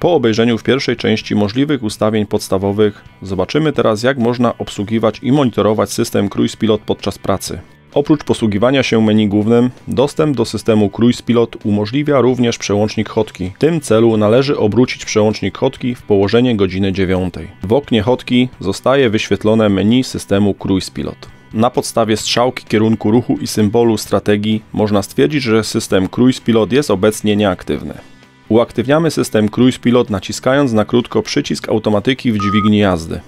Po obejrzeniu w pierwszej części możliwych ustawień podstawowych, zobaczymy teraz jak można obsługiwać i monitorować system Cruise Pilot podczas pracy. Oprócz posługiwania się menu głównym, dostęp do systemu Cruise Pilot umożliwia również przełącznik Hotki. W tym celu należy obrócić przełącznik Hotki w położenie godziny 9. W oknie Hotki zostaje wyświetlone menu systemu Cruise Pilot. Na podstawie strzałki kierunku ruchu i symbolu strategii można stwierdzić, że system Cruise Pilot jest obecnie nieaktywny. Uaktywniamy system Cruise Pilot naciskając na krótko przycisk automatyki w dźwigni jazdy.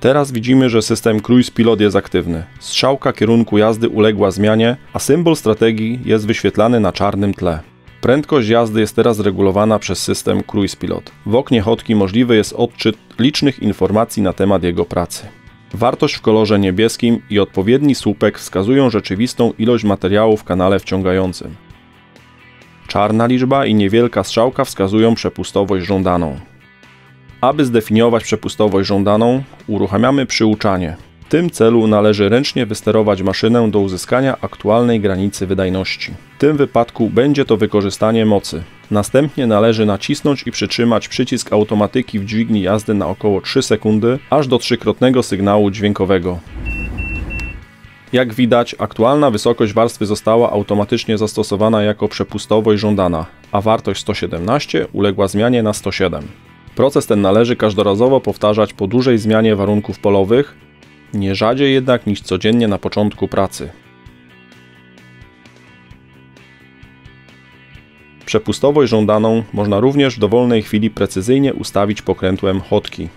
Teraz widzimy, że system Cruise Pilot jest aktywny. Strzałka kierunku jazdy uległa zmianie, a symbol strategii jest wyświetlany na czarnym tle. Prędkość jazdy jest teraz regulowana przez system Cruise Pilot. W oknie Hotki możliwy jest odczyt licznych informacji na temat jego pracy. Wartość w kolorze niebieskim i odpowiedni słupek wskazują rzeczywistą ilość materiału w kanale wciągającym. Czarna liczba i niewielka strzałka wskazują przepustowość żądaną. Aby zdefiniować przepustowość żądaną, uruchamiamy przyuczanie. W tym celu należy ręcznie wysterować maszynę do uzyskania aktualnej granicy wydajności. W tym wypadku będzie to wykorzystanie mocy. Następnie należy nacisnąć i przytrzymać przycisk automatyki w dźwigni jazdy na około 3 sekundy, aż do trzykrotnego sygnału dźwiękowego. Jak widać, aktualna wysokość warstwy została automatycznie zastosowana jako przepustowość żądana, a wartość 117 uległa zmianie na 107. Proces ten należy każdorazowo powtarzać po dużej zmianie warunków polowych, nie rzadziej jednak niż codziennie na początku pracy. Przepustowość żądaną można również w dowolnej chwili precyzyjnie ustawić pokrętłem Hotki.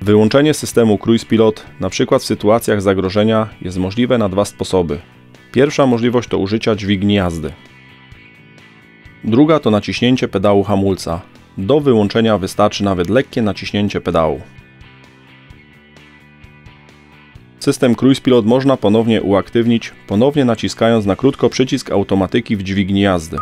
Wyłączenie systemu Cruise Pilot, np. w sytuacjach zagrożenia, jest możliwe na dwa sposoby. Pierwsza możliwość to użycia dźwigni jazdy. Druga to naciśnięcie pedału hamulca. Do wyłączenia wystarczy nawet lekkie naciśnięcie pedału. System Cruise Pilot można ponownie uaktywnić, ponownie naciskając na krótko przycisk automatyki w dźwigni jazdy.